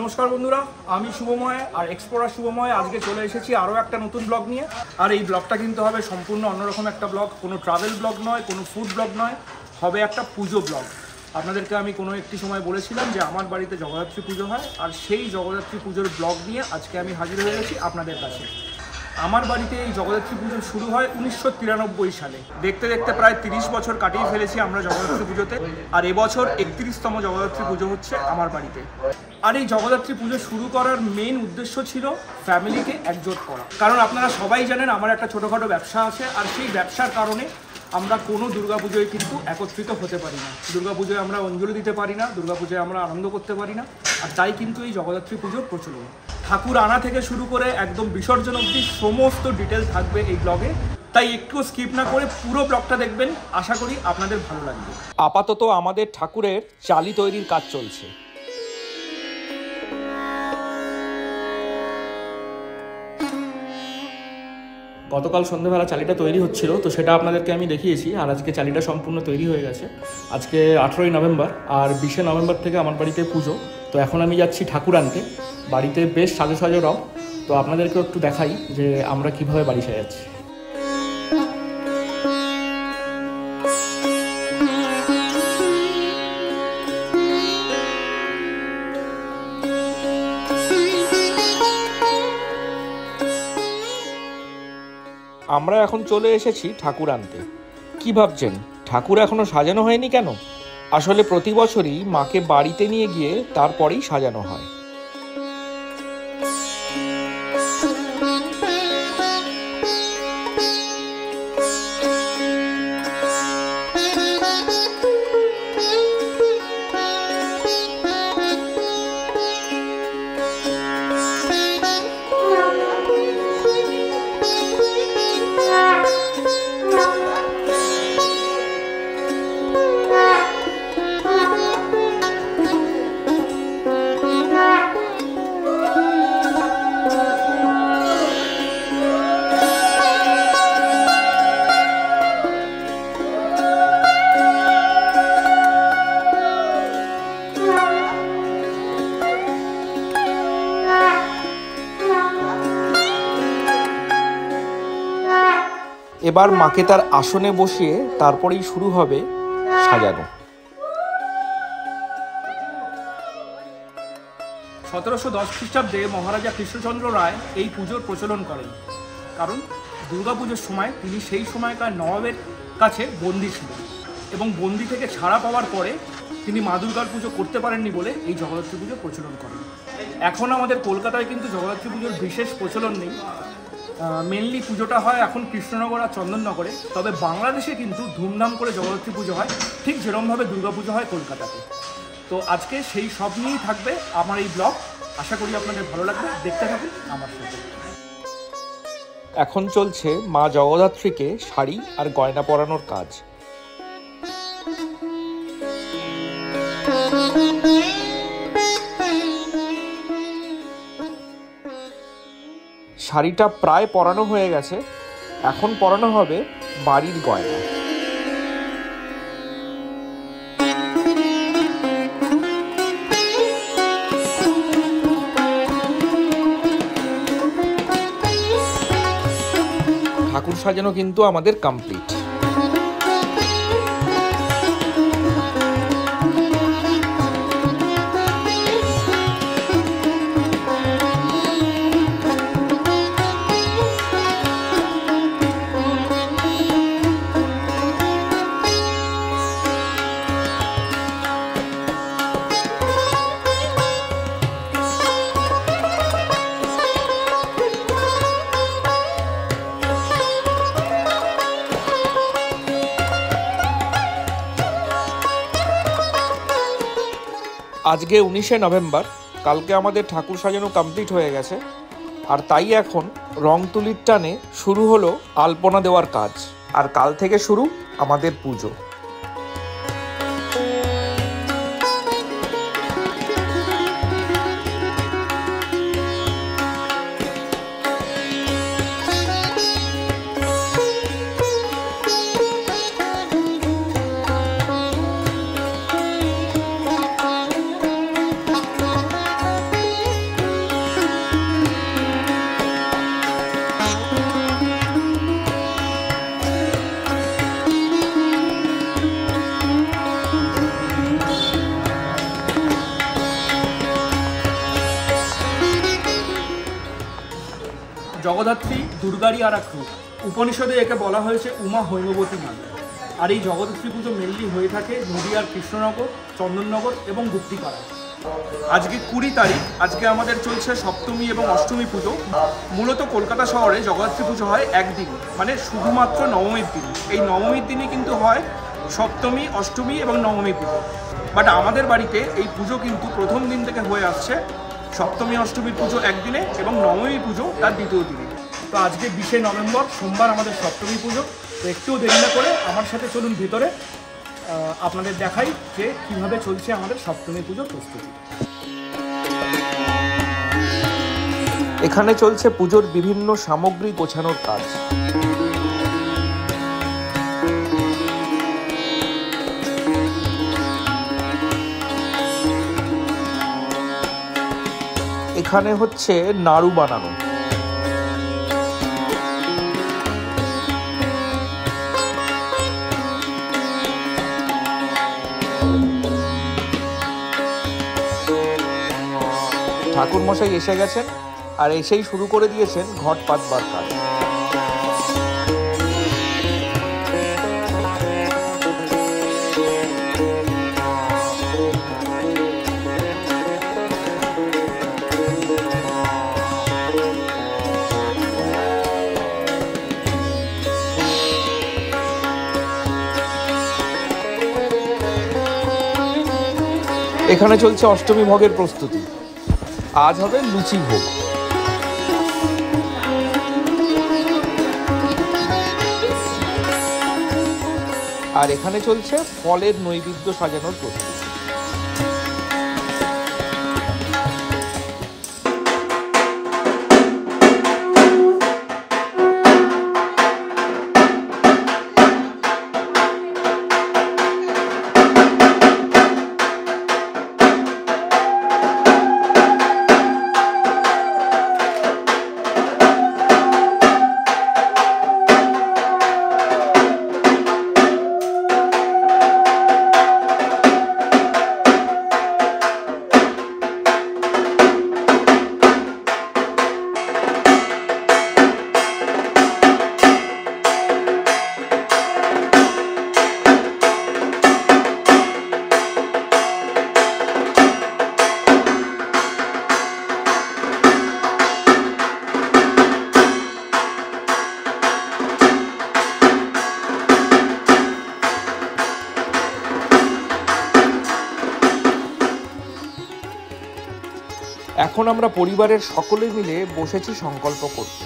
নমস্কার বন্ধুরা, আমি শুভময় আর এক্সপোরা শুভময়। আজকে চলে এসেছি আরও একটা নতুন ব্লগ নিয়ে। আর এই ব্লগটা কিন্তু হবে সম্পূর্ণ অন্যরকম একটা ব্লগ। কোনো ট্রাভেল ব্লগ নয়, কোনো ফুড ব্লগ নয়, হবে একটা পুজো ব্লগ। আপনাদেরকে আমি কোনো একটি সময় বলেছিলাম যে আমার বাড়িতে জগদ্ধাত্রী পুজো হয়, আর সেই জগদ্ধাত্রী পুজোর ব্লগ নিয়ে আজকে আমি হাজির হয়ে গেছি আপনাদের কাছে। আমার বাড়িতে এই জগদ্ধাত্রী পুজো শুরু হয় উনিশশো তিরানব্বই সালে। দেখতে দেখতে প্রায় তিরিশ বছর কাটিয়ে ফেলেছি আমরা জগদ্ধাত্রী পুজোতে। আর এবছর একত্রিশতম জগদ্ধাত্রী পুজো হচ্ছে আমার বাড়িতে। আর এই জগদ্ধাত্রী পুজো শুরু করার মেন উদ্দেশ্য ছিল ফ্যামিলিকে একজোট করা। কারণ আপনারা সবাই জানেন আমার একটা ছোটোখাটো ব্যবসা আছে, আর সেই ব্যবসার কারণে আমরা কোনো দুর্গাপুজোয় কিন্তু একত্রিত হতে পারি না। দুর্গাপুজোয় আমরা অঞ্জলি দিতে পারি না, দুর্গাপুজোয় আমরা আনন্দ করতে পারি না, আর তাই কিন্তু এই জগদ্ধাত্রী পুজোর প্রচলন। ঠাকুর আনা থেকে শুরু করে একদম বিসর্জন অবধি সমস্ত ডিটেল থাকবে এই ব্লগে তাই একটু স্কিপ না করে পুরো ব্লগটা দেখবেন, আশা করি আপনাদের ভালো লাগবে। আপাতত আমাদের ঠাকুরের চালি তৈরির কাজ চলছে। গতকাল সন্ধ্যেবেলা চালিটা তৈরি হচ্ছিল, তো সেটা আপনাদেরকে আমি দেখিয়েছি, আর আজকে চালিটা সম্পূর্ণ তৈরি হয়ে গেছে। আজকে আঠেরোই নভেম্বর, আর বিশে নভেম্বর থেকে আমার বাড়িতে পুজো। তো এখন আমি যাচ্ছি ঠাকুর আনতে। বাড়িতে বেশ সাজো সাজো রব। তো আপনাদেরকেও একটু দেখাই যে আমরা কীভাবে বাড়ি সাজাচ্ছি। আমরা এখন চলে এসেছি ঠাকুর আনতে। কি ভাবছেন? ঠাকুর এখনও সাজানো হয়নি কেন? আসলে প্রতি বছরই মাকে বাড়িতে নিয়ে গিয়ে তারপরেই সাজানো হয়। এবার মাকে তার আসনে বসিয়ে তারপরেই শুরু হবে সাজানো। সতেরোশো দশ খ্রিস্টাব্দে মহারাজা কৃষ্ণচন্দ্র রায় এই পুজোর প্রচলন করেন। কারণ দুর্গাপুজোর সময় তিনি সেই সময়কার নবাবের কাছে বন্দি ছিলেন এবং বন্দি থেকে ছাড়া পাওয়ার পরে তিনি মা দুর্গার পুজো করতে পারেননি বলে এই জগদ্ধাত্রী পুজো প্রচলন করেন। এখন আমাদের কলকাতায় কিন্তু জগদ্ধাত্রী পুজোর বিশেষ প্রচলন নেই। মেনলি পুজোটা হয় এখন কৃষ্ণনগর আর চন্দননগরে। তবে বাংলাদেশে কিন্তু ধুমধাম করে জগদ্ধাত্রী পুজো হয়। ঠিক যেরমভাবে দুর্গাপুজো হয় কলকাতাতে। তো আজকে সেই সব নিয়েই থাকবে আমার এই ব্লগ। আশা করি আপনাদের ভালো লাগবে। দেখতে থাকুন আমার সাথে। এখন চলছে মা জগদ্ধাত্রীকে শাড়ি আর গয়না পরানোর কাজ। শাড়িটা প্রায় পরানো হয়ে গেছে। এখন পরানো হবে বাড়ির গয়না। ঠাকুর সাজানো কিন্তু আমাদের কমপ্লিট আজকে উনিশে নভেম্বর, কালকে আমাদের ঠাকুর সাজানো কমপ্লিট হয়ে গেছে, আর তাই এখন রং তুলির টানে শুরু হলো আলপনা দেওয়ার কাজ, আর কাল থেকে শুরু আমাদের পুজো। জগদ্ধাত্রী, দুর্গারই আর এক রূপ। উপনিষদে একে বলা হয়েছে উমা হৈমবতী মা আর এই জগদ্ধাত্রী পুজো মেনলি হয়ে থাকে নদীয়ার কৃষ্ণনগর, চন্দননগর এবং গুপ্তিপাড়া আজকে কুড়ি তারিখ, আজকে আমাদের চলছে সপ্তমী এবং অষ্টমী পুজো। মূলত কলকাতা শহরে জগদ্ধাত্রী পুজো হয় একদিন মানে শুধুমাত্র নবমীর দিন। এই নবমীর দিনে কিন্তু হয় সপ্তমী, অষ্টমী এবং নবমী পুজো। বাট আমাদের বাড়িতে এই পুজো কিন্তু প্রথম দিন থেকে হয়ে আসছে সপ্তমী, অষ্টমীর পুজো একদিনে এবং নবমী পুজো তার দ্বিতীয় দিনে। তো আজকে বিশে নভেম্বর, সোমবার আমাদের সপ্তমী পুজো। তো একটুও দেরি না করে আমার সাথে চলুন ভেতরে। আপনাদের দেখাই যে কীভাবে চলছে আমাদের সপ্তমী পুজোর প্রস্তুতি। এখানে চলছে পুজোর বিভিন্ন সামগ্রী গোছানোর কাজ। এখানে হচ্ছে নাড়ু বানানো। ঠাকুরমশাই এসে গেছেন আর এসেই শুরু করে দিয়েছেন ঘট পাতবার কাজ। এখানে চলছে অষ্টমী ভোগের প্রস্তুতি। আজ হবে লুচি ভোগ। আর এখানে চলছে ফলের নৈবেদ্য সাজানোর প্রস্তুতি। এখন আমরা পরিবারের সকলে মিলে বসেছি সংকল্প করতে।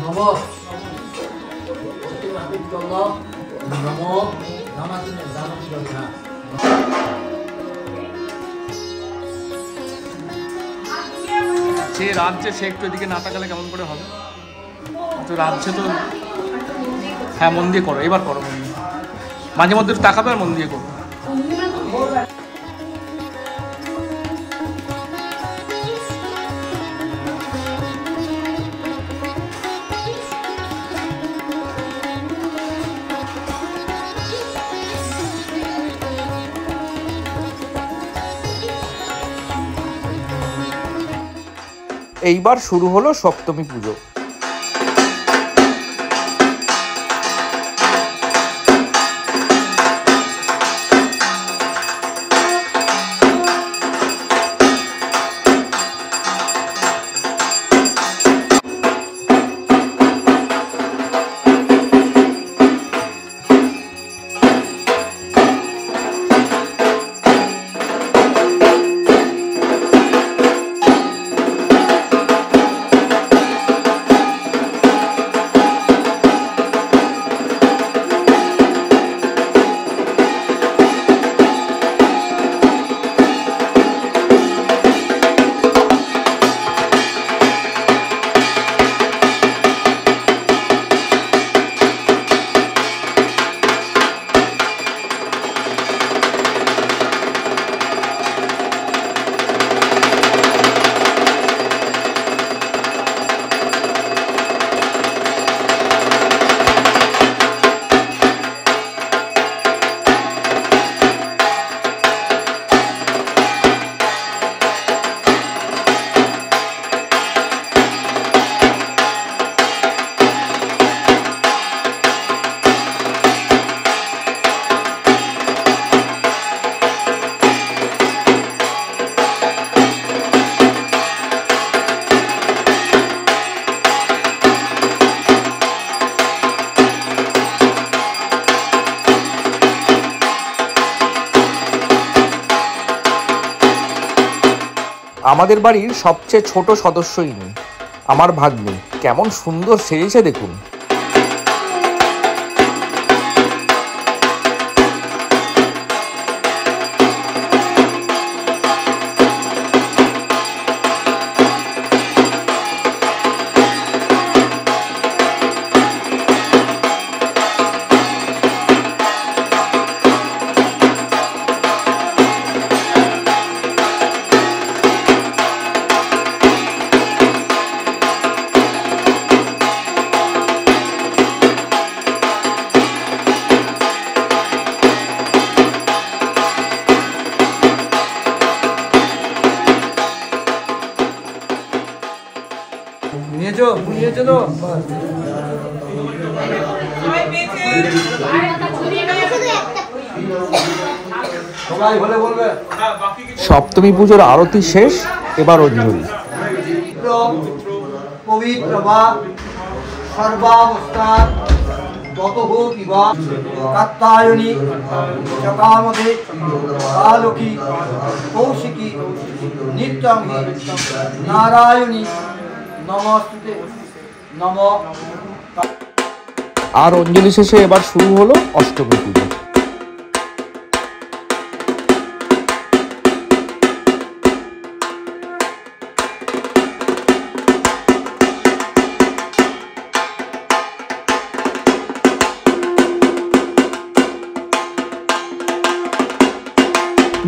নম প্রদেশ সে রাজ্যে সে একটু এদিকে না তাকালে কেমন করে হবে? তো রাজ্যে তো হ্যাঁ মন দিয়ে করো, এবার করো মন দিয়ে। মাঝে মধ্যে তাকাবে আর মন দিয়ে করো। এইবার শুরু হলো সপ্তমী পুজো। আমাদের বাড়ির সবচেয়ে ছোট সদস্যই ইনি আমার ভাগ্নি কেমন সুন্দর সেজেছে দেখুন। নিয়েছো? নিয়েছো তো? সপ্তমী পুজোর আরতি শেষ এবার অঞ্জলি। পবিত্র বা সর্বাবস্থান তত কিবা কাত্তায়নী চকামদে আলোকি কৌশিকী নিত্যং হি নারায়ণী আর অঞ্জলি শেষে এবার শুরু হলো অষ্টমী পুজো।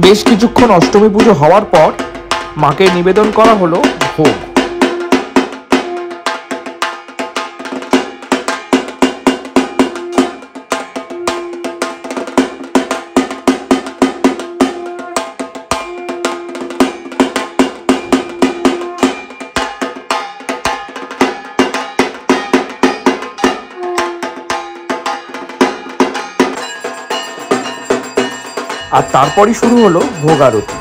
বেশ কিছুক্ষণ অষ্টমী পুজো হওয়ার পর মাকে নিবেদন করা হলো ভোগ। আর তারপরই শুরু হলো ভোগ আরতি।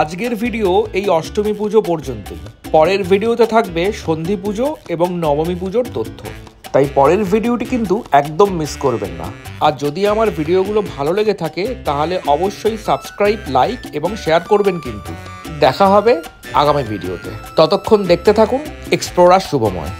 আজকের ভিডিও এই অষ্টমী পুজো পর্যন্তই। পরের ভিডিওতে থাকবে সন্ধি পুজো এবং নবমী পুজোর তথ্য। তাই পরের ভিডিওটি কিন্তু একদম মিস করবেন না। আর যদি আমার ভিডিওগুলো ভালো লেগে থাকে, তাহলে অবশ্যই সাবস্ক্রাইব লাইক এবং শেয়ার করবেন কিন্তু। দেখা হবে আগামী ভিডিওতে। ততক্ষণ দেখতে থাকুন এক্সপ্লোরার শুভময়।